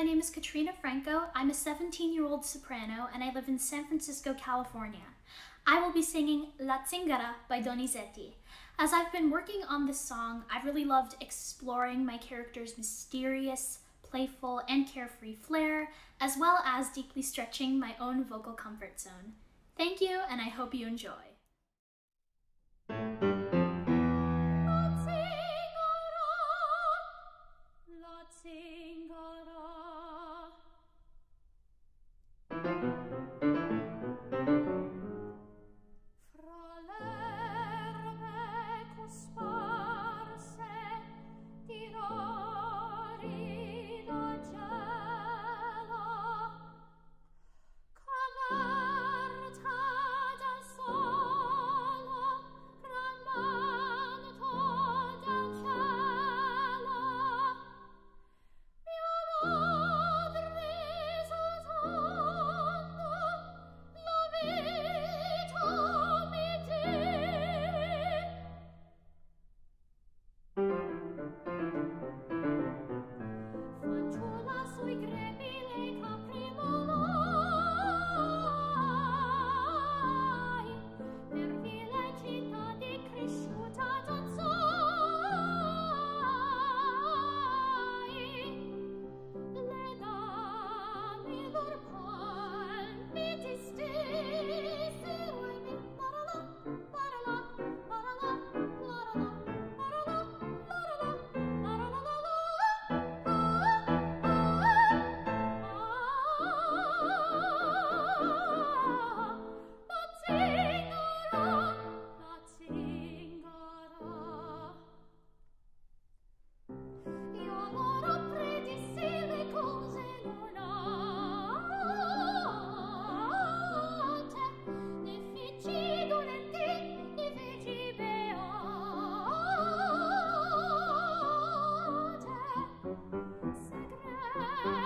my name is Katrina Franco. I'm a 17 year old soprano and I live in San Francisco, California. I will be singing La Zingara by Donizetti. As I've been working on this song, I've really loved exploring my character's mysterious, playful, and carefree flair, as well as deeply stretching my own vocal comfort zone. Thank you, and I hope you enjoy.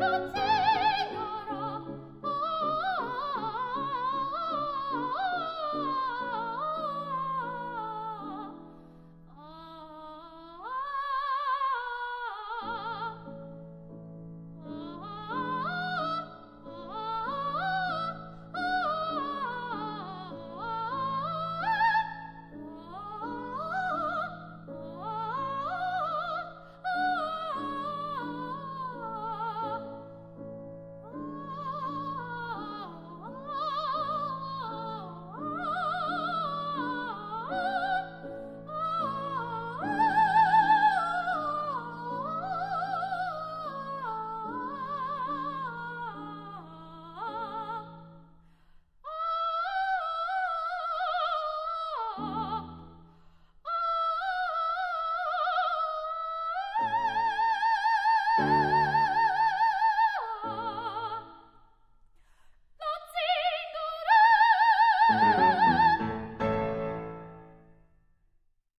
the